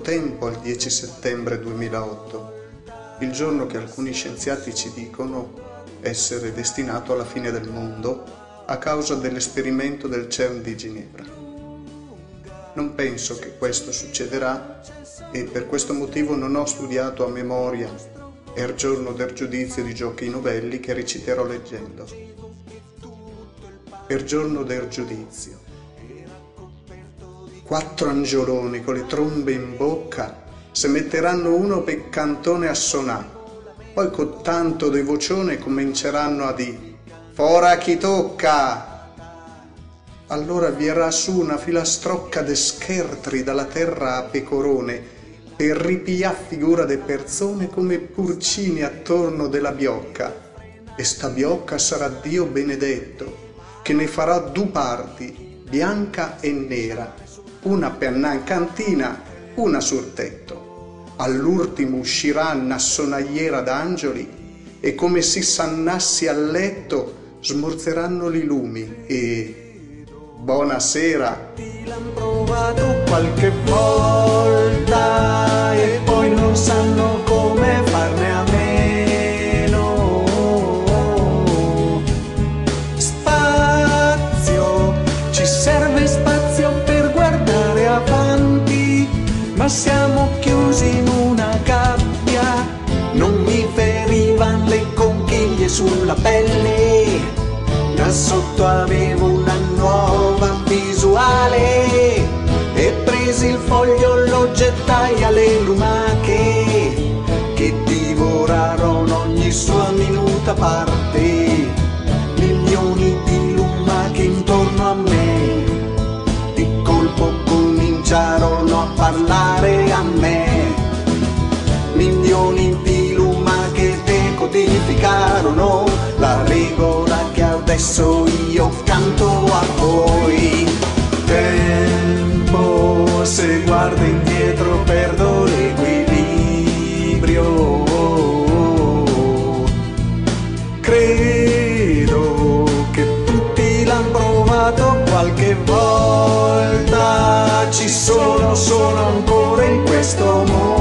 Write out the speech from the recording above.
tempo al 10 settembre 2008, il giorno che alcuni scienziati ci dicono essere destinato alla fine del mondo a causa dell'esperimento del CERN di Ginevra. Non penso che questo succederà e per questo motivo non ho studiato a memoria Er giorno del giudizio di Gioacchino Belli che reciterò leggendo. Er giorno del giudizio. Quattro angioloni con le trombe in bocca se metteranno uno per cantone a sonà, poi con tanto de vocione cominceranno a di Fora chi tocca! Allora vierà su una filastrocca de schertri dalla terra a pecorone e ripia figura de persone come purcini attorno della biocca. E sta biocca sarà Dio benedetto, che ne farà due parti, bianca e nera, una penna in cantina, una sul tetto all'ultimo uscirà una sonagliera d'angeli e come si s'annassi al letto smorzeranno i lumi e buonasera. L'han provato qualche volta ma siamo chiusi in una gabbia. Non mi ferivan le conchiglie sulla pelle, da sotto avevo una nuova visuale. E presi il foglio lo gettai alle lumache che divorarono ogni sua minuta parte. Milioni di lumache intorno a me di colpo cominciarono a parlare se guardo indietro perdo l'equilibrio credo che tutti l'hanno provato qualche volta ci sono sono ancora in questo mondo